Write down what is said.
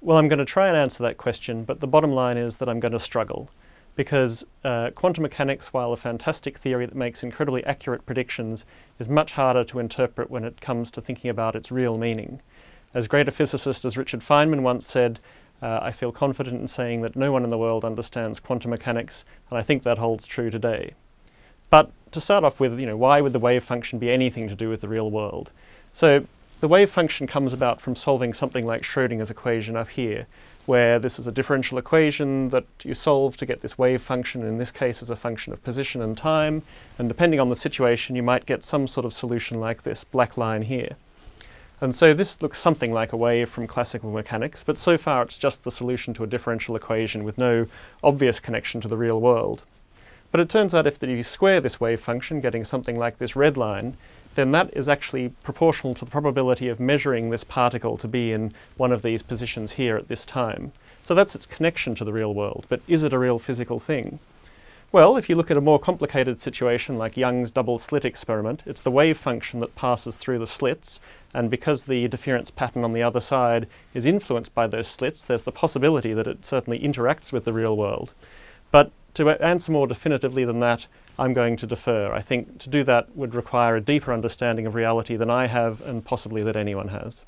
Well, I'm going to try and answer that question, but the bottom line is that I'm going to struggle. Because uh, quantum mechanics, while a fantastic theory that makes incredibly accurate predictions, is much harder to interpret when it comes to thinking about its real meaning. As great a physicist as Richard Feynman once said, uh, I feel confident in saying that no one in the world understands quantum mechanics, and I think that holds true today. But to start off with, you know, why would the wave function be anything to do with the real world? So the wave function comes about from solving something like Schrodinger's equation up here, where this is a differential equation that you solve to get this wave function, in this case as a function of position and time, and depending on the situation you might get some sort of solution like this black line here. And so this looks something like a wave from classical mechanics, but so far it's just the solution to a differential equation with no obvious connection to the real world. But it turns out if you square this wave function, getting something like this red line, then that is actually proportional to the probability of measuring this particle to be in one of these positions here at this time. So that's its connection to the real world. But is it a real physical thing? Well, if you look at a more complicated situation like Young's double slit experiment, it's the wave function that passes through the slits, and because the interference pattern on the other side is influenced by those slits, there's the possibility that it certainly interacts with the real world. But to answer more definitively than that, I'm going to defer. I think to do that would require a deeper understanding of reality than I have and possibly that anyone has.